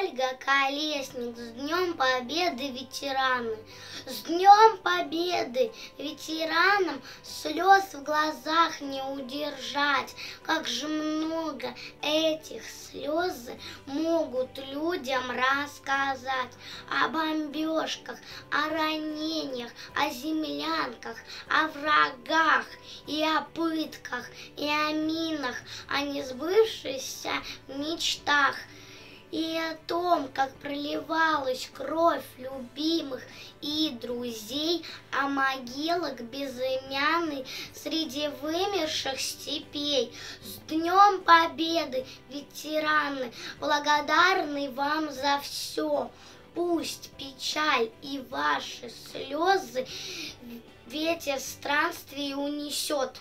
Ольга Колесник, с Днем Победы, ветераны! С Днем Победы, ветеранам слез в глазах не удержать. Как же много этих слез могут людям рассказать о бомбежках, о ранениях, о землянках, о врагах и о пытках, и о минах, о несбывшихся мечтах и о том, как проливалась кровь любимых и друзей, о могилах безымянной среди вымерших степей. С Днем Победы, ветераны, благодарны вам за все. Пусть печаль и ваши слезы ветер странствий унесет.